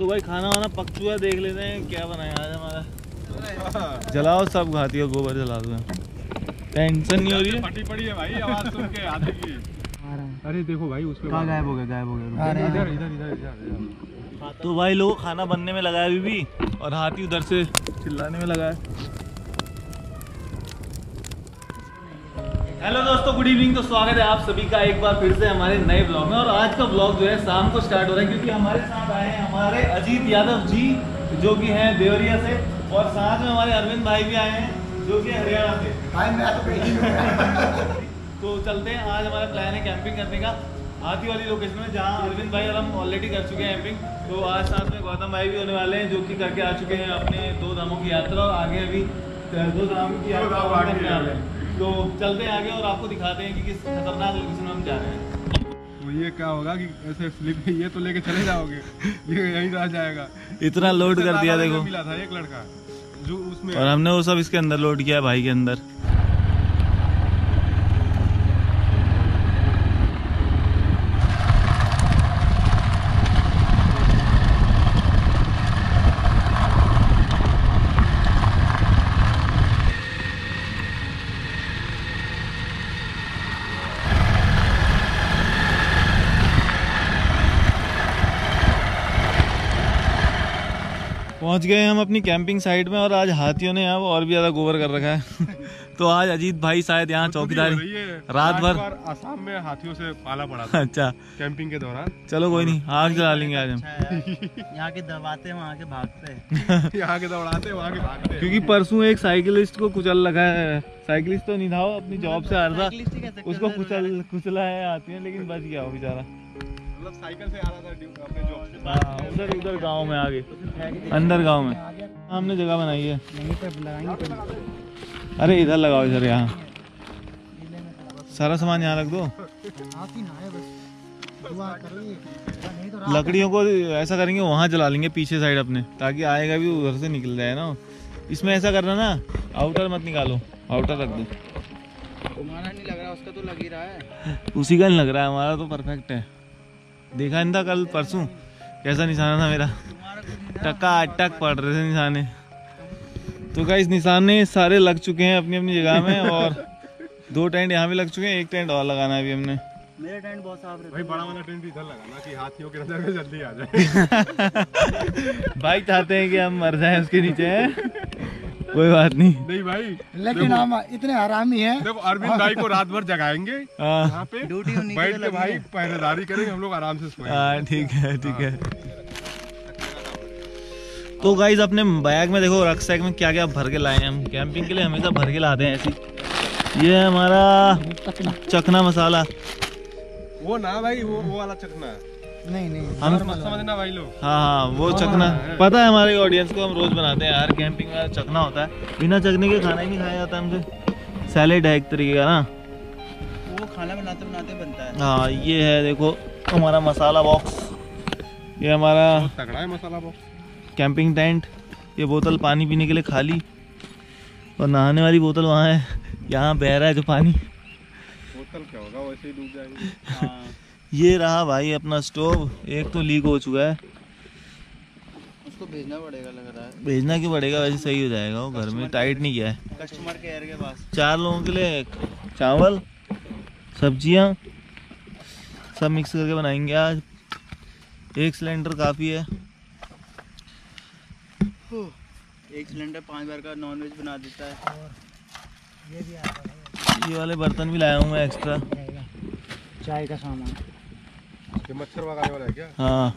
तो भाई खाना वाना पक चुका है देख लेते हैं क्या बनाया आज हमारा। जलाओ सब घाती है गोबर जला दो टेंशन नहीं हो रही है। फटी पड़ी है भाई आवाज़ सुन के आधे की। अरे देखो भाई उसके कहाँ गायब हो गया गायब हो गया। इधर इधर इधर इधर तो भाई लोग खाना बनने में लगाया है अभी भी और हाथी उधर से चिल्लाने में लगा हेलो दोस्तों गुड इवनिंग तो स्वागत है आप सभी का एक बार फिर से हमारे नए ब्लॉग में। और आज का ब्लॉग जो है शाम को स्टार्ट हो रहा है क्योंकि हमारे साथ आए हैं हमारे अजीत यादव जी जो कि हैं देवरिया से। और साथ में हमारे अरविंद भाई भी आए हैं जो कि हरियाणा से। भाई मैं तो तो चलते हैं आज हमारा प्लान है कैंपिंग करने का। हाथी वाली लोकेशन में जहाँ अरविंद भाई और हम ऑलरेडी कर चुके हैं कैंपिंग तो आज साथ में गौतम भाई भी होने वाले हैं जो कि करके आ चुके हैं अपने दो धामों की यात्रा। और आगे अभी दो धाम की यात्रा तो चलते हैं आगे और आपको दिखाते हैं कि किस खतरनाक लोकेशन में हम जा रहे हैं। तो ये क्या होगा कि ऐसे स्लिप ये तो लेके चले जाओगे। ये यही रह जाएगा। इतना लोड कर दिया देखो। मिला था एक लड़का जो उसमें और हमने वो सब इसके अंदर लोड किया भाई के अंदर। पहुँच गए हम अपनी कैंपिंग साइट में और आज हाथियों ने यहाँ और भी ज़्यादा गोबर कर रखा है। तो आज अजीत भाई शायद यहाँ चौकीदारी रही है। रात भर। आसाम में हाथियों से पाला पड़ा था। अच्छा। कैंपिंग के दौरान। चलो कोई नहीं आग जला लेंगे आज हम। यहाँ के दबाते वहाँ के भागते। यहाँ के दौड़ाते वहाँ के भागते। क्योंकि परसों एक साइकिलिस्ट को कुचल रखा है। साइकिलिस्ट तो नहीं था अपनी जॉब से आ रहा था उसको कुचल कुचला है आती है लेकिन बच गया वो बेचारा। मतलब साइकिल से आ रहा था अपने जॉब हाँ, उधर उधर गाँव में आगे। अंदर गाँव में। हमने जगह बनाई है। अरे इधर लगाओ इधर यहाँ। सारा सामान यहाँ रख दो। है तो लकड़ियों को ऐसा करेंगे वहाँ जला लेंगे पीछे साइड अपने ताकि आएगा भी उधर से निकल जाए ना। इसमें ऐसा करना ना आउटर मत निकालो आउटर रख दो। तुम्हारा नहीं लग रहा उसका तो लग ही रहा है। उसी का नहीं लग रहा है हमारा तो परफेक्ट है। देखा नहीं था कल परसों? कैसा निशाना था मेरा? टका अटक पड़ रहे थे निशाने। तो क्या इस निशाने सारे लग चुके हैं अपनी अपनी जगह में और दो टेंट यहाँ भी लग चुके हैं एक टेंट और लगाना है अभी हमने। मेरे टेंट बहुत साफ़ रहते भाई बड़ा वाला टेंट इधर लगाना कि हाथियों के नज़र में जल्दी आ जाए। भाई चाहते हैं कि हम मर जाएँ उसके नीचे हैं? कोई बात नहीं। नहीं भाई। लेकिन हम इतने हरामी हैं। देखो अरविंद भाई को रात भर जगाएँगे। हाँ। यहाँ पे ड्यूटी बैठ के भाई पहरेदारी करेंगे हम लोग आराम से सोएँगे। हाँ ठीक है ठीक है। तो गाइज़ अपने बैग में देखो रक्सैक में क्या क्या भर के लाए हैं हम। कैंपिंग के लिए हमेशा भर के लाते हैं ऐसी। ये है हमारा चकना मसाला। वो ना भाई वो वो वाला चकना। नहीं नहीं। हम मत समझना भाई लोग। हाँ हाँ वो चकना। पता है हमारे ऑडियंस को हम रोज बनाते हैं यार कैंपिंग में चकना होता है। बिना चकने के खाना ही नहीं खाया जाता हमसे। सैलेड है एक तरीके का ना। वो खाना बनाते बनाते बनता है। हाँ ये है देखो हमारा मसाला बॉक्स ये हमारा तगड़ा है मसाला बॉक्स कैंपिंग टेंट ये बोतल पानी पीने के लिए खाली। और नहाने वाली बोतल वहाँ है। यहाँ बह रहा है जो पानी। बोतल क्या होगा वैसे ही डूब जाएगी। ये रहा भाई अपना स्टोव एक तो लीक हो चुका है। उसको भेजना पड़ेगा लग रहा है। भेजना क्यों पड़ेगा? वैसे सही हो जाएगा वो घर में टाइट नहीं किया है। कस्टमर केयर के पास। चार लोगों के लिए चावल सब्ज़ियाँ सब मिक्स करके बनाएँगे आज। एक सिलेंडर काफ़ी है। एक सिलेंडर पाँच बार का नॉनवेज बना देता है। ये भी ये वाले बर्तन भी लाया हूँ मैं एक्स्ट्रा चाय का सामान। ये मच्छर भगाने वाला है क्या? हाँ।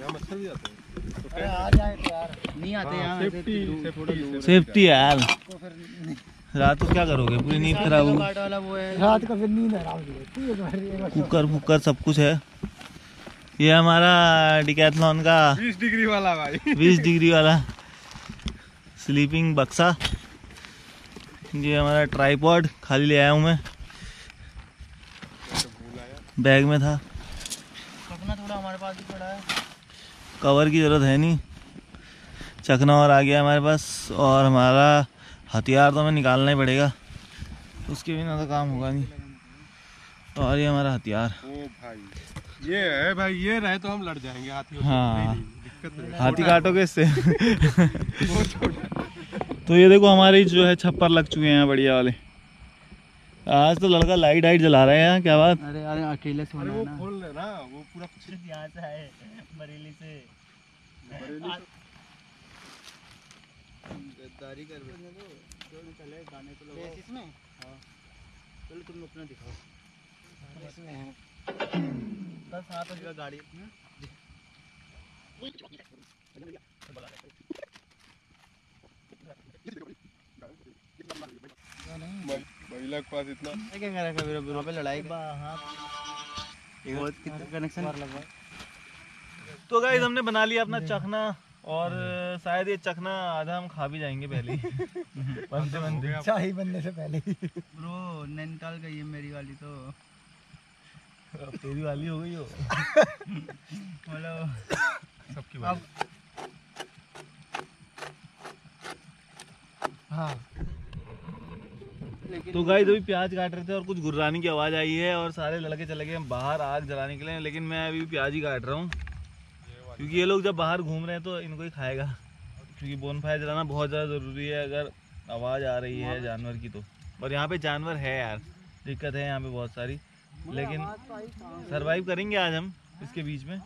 यहाँ मच्छर भी आते हैं? तो अरे आ जाए तो यार। नहीं आते हाँ, यहाँ सेफ्टी सेफ्टी है यार। तो। रात को क्या करोगे? पूरी नींद खराब होगी। है। रात को फिर नींद है कुकर फुकर सब कुछ है। ये हमारा डिकैथलॉन का बीस डिग्री वाला भाई। 20 डिग्री वाला स्लीपिंग बक्सा। ये हमारा ट्राईपॉड खाली ले आया हूँ मैं। बैग में था। हमारे पास भी पड़ा है। कवर की ज़रूरत है नहीं। चकना और आ गया हमारे पास और हमारा हथियार तो हमें निकालना ही पड़ेगा। उसके बिना तो काम होगा नहीं। और ये हमारा हथियार। ओ भाई ये है भाई ये रहे तो हम लड़ जाएँगे हाथियों हाँ। नहीं, नहीं, दिक्कत हाथी काटोगे इससे। तो ये देखो हमारे जो है छप्पर लग चुके हैं बढ़िया वाले। आज तो लड़का लाइट वाइट जला रहा है क्या बात? अरे अरे अकेले अरे वो खोल ले ना वो पूरा कुछ यहाँ से आए बरेली से। गद्दारी कर रहे हो। तो चले गाने तो लगाओ इसमें? हाँ। चलो तुम अपना दिखाओ। इसमें है। बस हाँ? तो गाड़ी महिला के पास इतना क्या कर रखा है वहाँ पे लड़ाई हाँ बहुत कनेक्शन तो गाइस हमने बना लिया अपना चखना और शायद ये चखना आधा हम खा भी जाएँगे पहले बनते बनते चाय बनने से पहले ब्रो नैनीताल गई है मेरी वाली तो। तेरी वाली हो गई हो। मतलब सबकी बात हाँ। तो गाइस, अभी प्याज काट रहे थे और कुछ गुर्रानी की आवाज़ आई है और सारे लड़के चले गए बाहर आग जलाने के लिए, लेकिन मैं अभी प्याज ही काट रहा हूँ। क्योंकि ये लोग जब बाहर घूम रहे हैं तो इनको ही खाएगा। क्योंकि बोन फायर जलाना बहुत ज़्यादा ज़रूरी है अगर आवाज़ आ रही है जानवर की तो। और यहाँ पे जानवर है यार, दिक्कत है यहाँ पे बहुत सारी। लेकिन सरवाइव करेंगे आज हम इसके बीच में।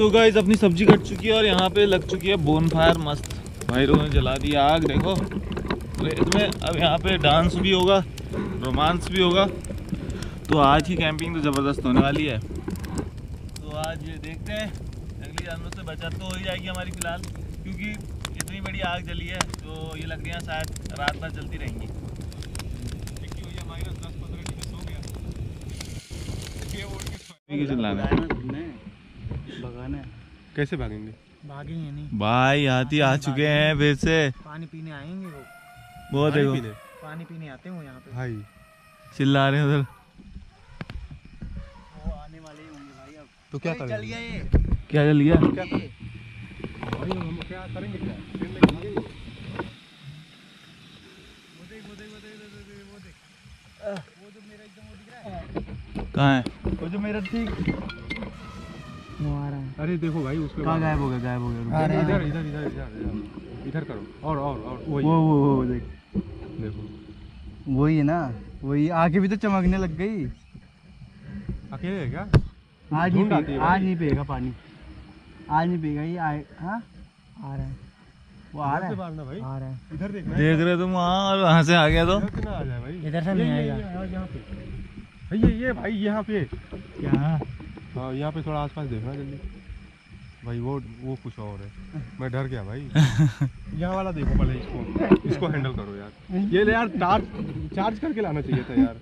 तो गाइस अपनी सब्ज़ी कट चुकी है और यहाँ पे लग चुकी है बोन फायर मस्त। भाई ने जला दी आग देखो। रेत में अब यहाँ पे डांस भी होगा रोमांस भी होगा। तो आज की कैंपिंग तो ज़बरदस्त होने वाली है। तो आज ये देखते हैं जंगली जानवरों से बचत तो हो ही जाएगी हमारी फ़िलहाल क्योंकि इतनी बड़ी आग जली है तो ये लकड़ियाँ शायद रात भर जलती रहेंगी। चिल्लाना। भगाना है। कैसे भागेंगे? भागेंगे नहीं। भाई हाथी आ चुके हैं फिर से। पानी पीने आएँगे वो। बहुत देखो। पीने? पानी पीने आते हैं यहाँ पे। भाई। चिल्ला रहे हैं उधर। वो आने वाले होंगे भाई अब। तो क्या चल गया ये। क्या चल गया? भाई हम क्या करेंगे क्या? ट्रेन में भागेंगे कहाँ है वो जो मेरा ठीक वो आ रहा है। अरे देखो भाई उसके कहाँ गायब हो गया गायब हो गया अरे इधर इधर इधर इधर इधर इधर करो। और और और वही। वो वो वो देख। देखो। वही है ना वही आगे भी तो चमकने लग गई। अकेले है क्या? आज नहीं आज नहीं पिएगा पानी। आज नहीं पिएगा ये आए हाँ? आ रहा है। वो आ रहा से है भाई। आ रहा है। इधर देखना। देख रहे तुम वहाँ और वहाँ से आ गया तो। इधर से आ जाए भाई। इधर से नहीं आएगा। ये, ये भाई यहाँ पे। यहाँ हाँ यहाँ पे थोड़ा आसपास देखना जल्दी। भाई वो वो कुछ और है। मैं डर गया भाई। यहाँ वाला देखो पहले इसको। इसको हैंडल करो यार। ये ले यार चार्ज चार्ज करके लाना चाहिए था यार।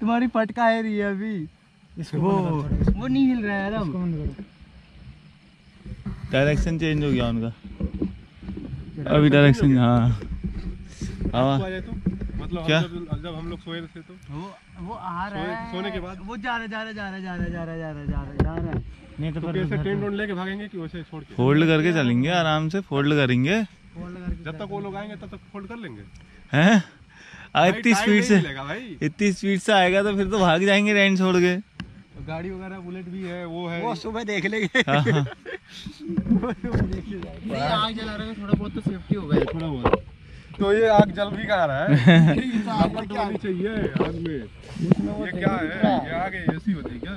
तुम्हारी पटका है रही है अभी। वो वो नहीं हिल रहा है एकदम डायरेक्शन चेंज हो गया उनका। अभी डायरेक्शन हाँ जाए तो? मतलब क्या? जब हम लोग सोए थे तो? वो वो आ रहा है। सोने के बाद? वो जा रहा जा रहा जा रहा जा रहा जा रहा जा रहा जा रहा जा रहा है। नहीं तो तो कैसे ट्रेन रोड लेके भागेंगे कि वैसे छोड़ के? फोल्ड करके चलेंगे आराम से फोल्ड करेंगे। जब तक वो लोग आएँगे तब तक फोल्ड कर लेंगे। हैं? इतनी स्पीड से इतनी स्पीड से आएगा तो फिर तो भाग जाएँगे रेंट छोड़ के। गाड़ी वगैरह बुलेट भी है वो है। वो सुबह देख लेंगे। हाँ, हाँ। नहीं आग जला रहे थोड़ा बहुत तो सेफ्टी हो गया। थोड़ा बहुत। तो ये आग जल भी कहाँ रहा है। तो चाहिए आग में। ये क्या है? ये आग ऐसी होती है क्या?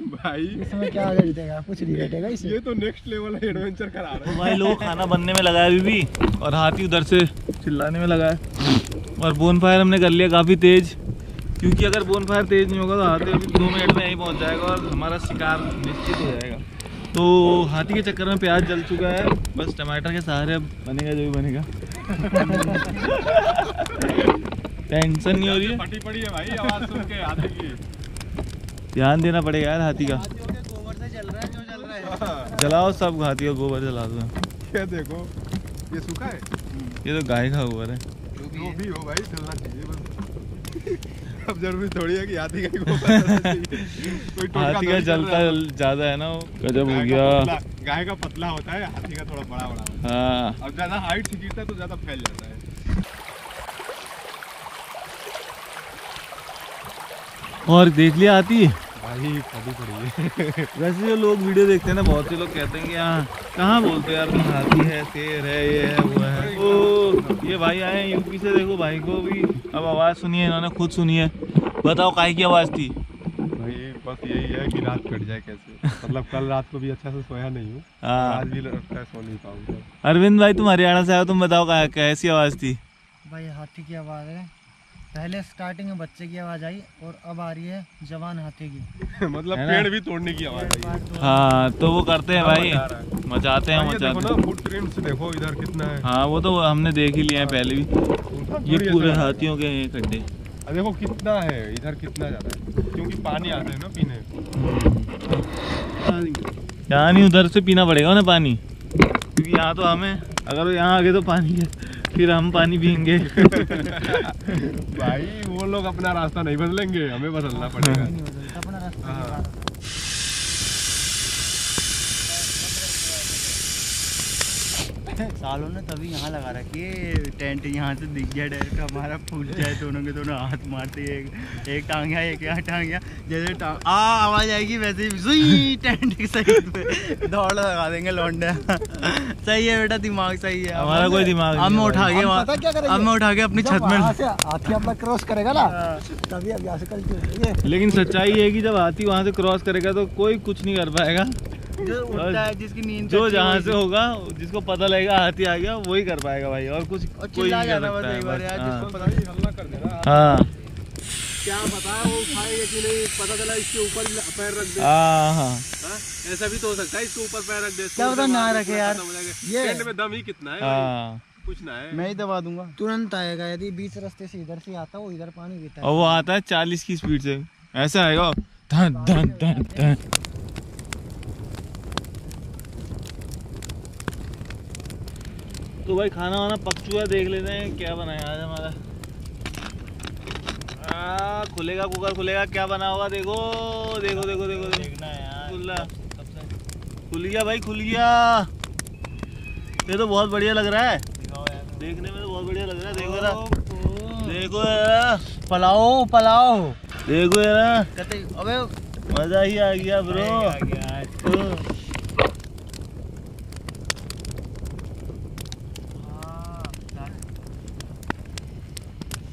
भाई। इसमें क्या घटेगा कुछ नहीं घटेगा इसमें ये तो नेक्स्ट लेवल एडवेंचर करा रहा तो भाई लोग खाना बनने में लगा है अभी भी और हाथी उधर से चिल्लाने में लगा है। और बोन फायर हमने कर लिया काफ़ी तेज क्योंकि अगर बोन फायर तेज नहीं होगा तो हाथी अभी दो मिनट में यहीं पहुँच जाएगा और हमारा शिकार निश्चित हो जाएगा। तो हाथी के चक्कर में प्याज जल चुका है बस टमाटर के सहारे अब बनेगा जो भी बनेगा। टेंशन नहीं हो रही है। है फटी पड़ी है भाई आवाज़ सुन के हाथी की। ध्यान देना पड़ेगा यार हाथी का। गोबर से चल रहा है जो चल रहा है जलाओ सब हाथी का गोबर जला दो। ये देखो? ये सूखा है? ये तो गाय का गोबर है। जो भी हो। भाई चलना चाहिए बस। अब ज़रूरी थोड़ी है कि हाथी का ही गोबर हाथी का जलता ज़्यादा है ना वो। गजब हो गया गाय। का पतला होता है हाथी का थोड़ा बड़ा बड़ा हाँ। अब ज़्यादा हाइट से गिरता है तो ज़्यादा फैल जाता है। और देख लिया आती है? भाई पड़ी पड़ी। है वैसे जो लोग वीडियो देखते हैं ना बहुत से लोग कहते हैं कि यहाँ कहाँ बोलते हैं यार हाथी है शेर है ये है वो है। ओ ये भाई आए हैं यूपी से देखो भाई को भी। अब आवाज़ सुनिए इन्होंने खुद सुनी है। बताओ काय की आवाज़ थी? भाई बस यही है कि रात कट जाए कैसे। मतलब कल रात को भी अच्छा से सोया नहीं हूँ। हाँ। आज भी लगता है सो नहीं पाऊँगा। अरविंद भाई तुम हरियाणा से आए हो तुम बताओ कैसी आवाज़ थी? भाई हाथी की आवाज़ है। पहले स्टार्टिंग में बच्चे की आवाज़ आई और अब आ रही है जवान हाथी की। मतलब पेड़ भी तोड़ने की आवाज़ आई। हाँ। तो वो करते हैं भाई। है। मचाते हैं मचाते हैं। फुट प्रिंट्स देखो इधर कितना है। हाँ वो तो हमने देख ही लिया है पहले भी। ये पूरे हाथियों के हैं खड्डे देखो कितना है इधर कितना ज़्यादा है। क्योंकि पानी आता है ना पीने। यहाँ नहीं उधर से पीना पड़ेगा ना पानी। क्योंकि यहाँ तो हमें अगर वो यहाँ आगे तो पानी है। फिर हम पानी पियेंगे। भाई वो लोग अपना रास्ता नहीं बदलेंगे हमें बदलना पड़ेगा। अपना रास्ता हाँ। निकालो। सालों ने तभी यहाँ लगा रखी है टेंट यहाँ से दिख गया डायरेक्ट हमारा फूट जाए दोनों के दोनों हाथ मारते एक एक टांग यहाँ एक यहाँ टांग यहाँ जैसे टांग आ आवाज़ आएगी वैसे ही टेंट के साइड पे दौड़ लगा देंगे लौंडे। सही है बेटा दिमाग सही है। हमारा कोई दिमाग अब मैं उठा के वहाँ अब मैं उठा के अपनी छत में हाथी अपना क्रॉस करेगा ना तभी अब यहाँ से लेकिन सच्चाई है कि जब हाथी वहाँ से क्रॉस करेगा तो कोई कुछ नहीं कर पाएगा। जो उठता है जिसकी नींद जो जहाँ से होगा जिसको पता लगेगा हाथी आ गया वही कर पाएगा भाई और कुछ और कोई नहीं कर जाना बस सकता है बार बस, हाँ। हाँ। क्या पता वो उठाएगा कि नहीं पता चला इसके ऊपर पैर रख दे। हाँ हाँ। हाँ? ऐसा भी तो हो सकता है इसके ऊपर पैर रख दे क्या पता ना रखे यार। ये में दम ही कितना है भाई? हाँ। कुछ ना है। मैं ही दबा दूँगा। तुरंत आएगा यदि बीच रास्ते से इधर से आता वो इधर पानी पीता और वो आता है चालीस की स्पीड से। ऐसा आएगा धन धन धन धन। तो भाई खाना वाना पक चुका है देख लेते हैं क्या बनाया आज हमारा। आ, खुलेगा कुकर खुलेगा क्या बना होगा देखो देखो देखो देखो देखो। देखना है यार। खुला खुल गया भाई खुल गया। ये तो बहुत बढ़िया लग रहा है। देखने में तो बहुत बढ़िया लग रहा है देखो जरा। देखो यार पलाओ पलाओ। देखो यार अबे मज़ा ही आ गया ब्रो आ गया आज।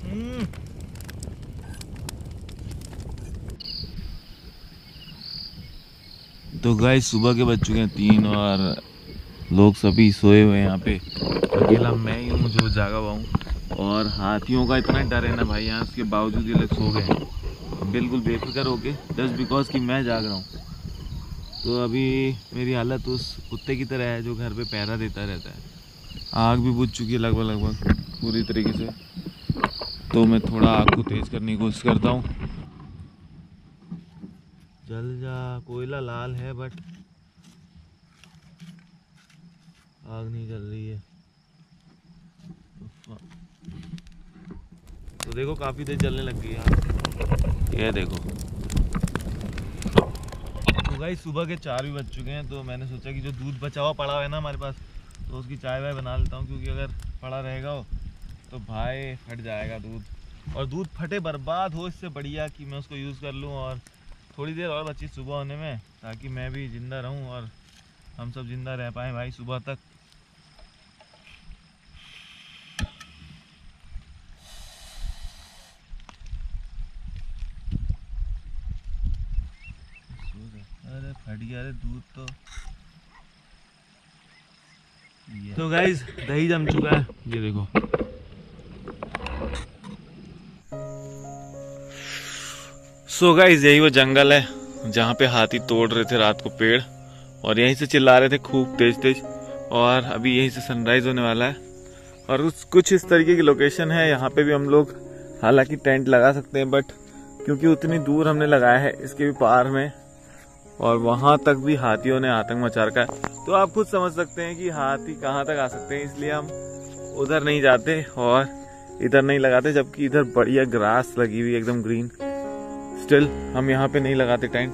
हम्म। तो गाय सुबह के बज चुके हैं तीन और लोग सभी सोए हुए हैं यहाँ पे। अकेला मैं ही हूँ, जो जागा हुआ हूँ। और हाथियों का इतना डर है ना भाई, यहाँ उसके बावजूद ये लोग सो गए हैं। बिल्कुल बेफिक्र होके जस्ट बिकॉज़ कि मैं जाग रहा हूँ। तो अभी मेरी हालत उस कुत्ते की तरह है, जो घर पे पहरा देता रहता है। आग भी बुझ चुकी है लगभग लगभग पूरी तरीके से। तो मैं थोड़ा आग को तेज करने की कोशिश करता हूँ। जल जा कोयला लाल है बट आग नहीं जल रही है। तो देखो काफ़ी देर जलने लग गई है आग। ये देखो। तो भाई सुबह के चार भी बज चुके हैं तो मैंने सोचा कि जो दूध बचा हुआ पड़ा हुआ है ना हमारे पास तो उसकी चाय वाय बना लेता हूँ क्योंकि अगर पड़ा रहेगा वो तो भाई फट जाएगा दूध। और दूध फटे बर्बाद हो इससे बढ़िया कि मैं उसको यूज़ कर लूँ और थोड़ी देर और बची सुबह होने में, ताकि मैं भी ज़िंदा रहूँ और हम सब ज़िंदा रह पाएँ भाई सुबह तक। अरे फट गया, अरे दूध तो। तो गाइज़ दही जम चुका है। ये देखो। सो गाइज़ यही वो जंगल है, जहाँ पे हाथी तोड़ रहे थे रात को पेड़, और यहीं से चिल्ला रहे थे खूब तेज तेज और अभी यहीं से सनराइज होने वाला है। और उस, कुछ इस तरीके की लोकेशन है, यहाँ पे भी हम लोग हालाँकि टेंट लगा सकते हैं बट क्योंकि उतनी दूर हमने लगाया है, इसके भी पार में, और वहाँ तक भी हाथियों ने आतंक मचा रखा है। तो आप खुद समझ सकते हैं कि हाथी कहाँ तक आ सकते हैं, इसलिए हम उधर नहीं जाते, और इधर नहीं लगाते, जबकि इधर बढ़िया ग्रास लगी हुई एकदम ग्रीन स्टिल हम यहाँ पे नहीं लगाते टेंट।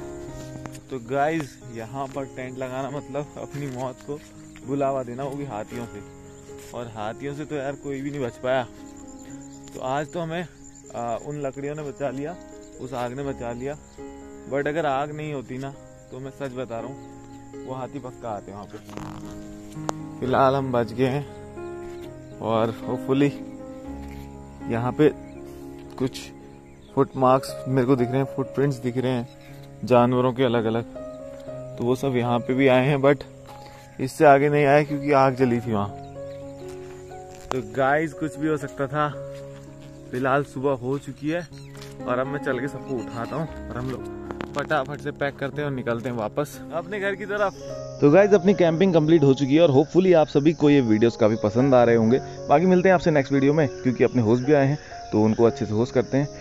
तो गाइज़ यहाँ पर टेंट लगाना मतलब अपनी मौत को बुलावा देना भी हाथियों से। और हाथियों से तो यार कोई भी नहीं बच पाया। तो आज तो हमें आ, उन लकड़ियों ने बचा लिया उस आग ने बचा लिया। बट अगर आग नहीं होती ना तो मैं सच बता रहा हूँ वो हाथी पक्का आते वहाँ पे। फ़िलहाल हम बच गए हैं। और होपफुली यहाँ पे कुछ फुट मार्क्स मेरे को दिख रहे हैं, फुटप्रिंट्स दिख रहे हैं, जानवरों के अलग अलग तो वो सब यहाँ पे भी आए हैं बट इससे आगे नहीं आए क्योंकि आग जली थी वहाँ। तो गाइस कुछ भी हो सकता था। फ़िलहाल सुबह हो चुकी है और अब मैं चल के सबको उठाता हूँ और हम लोग फटाफट से पैक करते हैं और निकलते हैं वापस अपने घर की तरफ़। तो गाइज़ अपनी कैंपिंग कंप्लीट हो चुकी है और होपफुली आप सभी को ये वीडियोस काफ़ी पसंद आ रहे होंगे। बाकी मिलते हैं आपसे नेक्स्ट वीडियो में, क्योंकि अपने होस्ट भी आए हैं तो उनको अच्छे से होस्ट करते हैं।